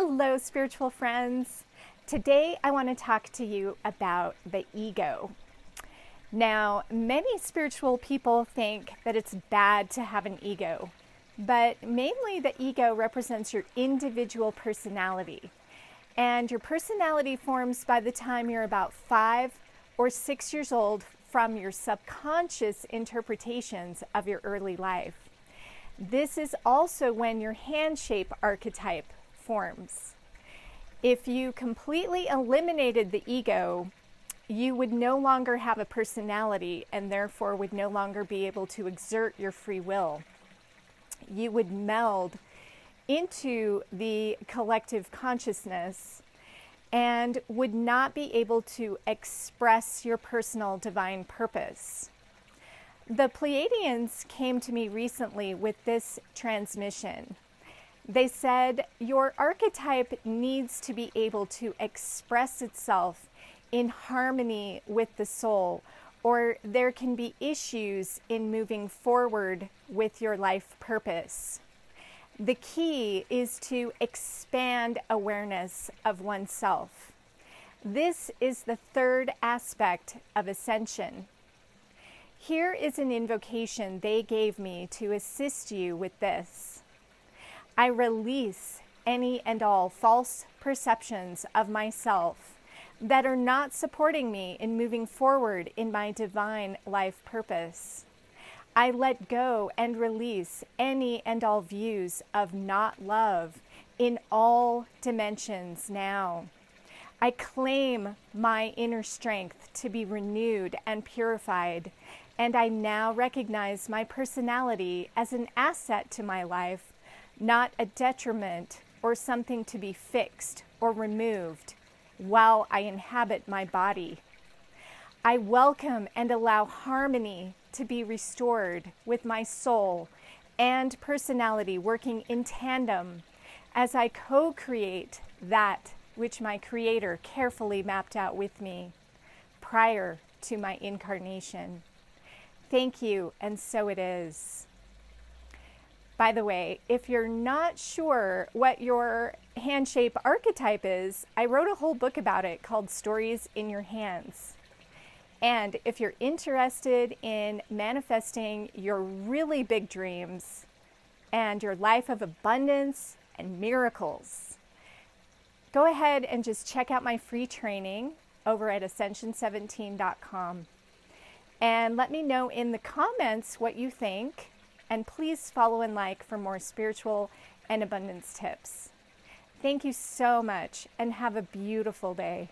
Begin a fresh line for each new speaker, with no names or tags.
Hello, spiritual friends. Today I want to talk to you about the ego. Now, many spiritual people think that it's bad to have an ego, but mainly the ego represents your individual personality. And your personality forms by the time you're about five or six years old from your subconscious interpretations of your early life. This is also when your hand shape archetype forms. If you completely eliminated the ego, you would no longer have a personality and therefore would no longer be able to exert your free will. You would meld into the collective consciousness and would not be able to express your personal divine purpose. The Pleiadians came to me recently with this transmission. They said your archetype needs to be able to express itself in harmony with the soul, or there can be issues in moving forward with your life purpose. The key is to expand awareness of oneself. This is the third aspect of ascension. Here is an invocation they gave me to assist you with this. I release any and all false perceptions of myself that are not supporting me in moving forward in my divine life purpose. I let go and release any and all views of not love in all dimensions now. I claim my inner strength to be renewed and purified, and I now recognize my personality as an asset to my life not a detriment or something to be fixed or removed while I inhabit my body. I welcome and allow harmony to be restored with my soul and personality working in tandem as I co create that which my Creator carefully mapped out with me prior to my incarnation. Thank you, and so it is. By the way, if you're not sure what your hand shape archetype is, I wrote a whole book about it called Stories in Your Hands. And if you're interested in manifesting your really big dreams and your life of abundance and miracles, go ahead and just check out my free training over at ascension17.com. And let me know in the comments what you think and please follow and like for more spiritual and abundance tips. Thank you so much and have a beautiful day.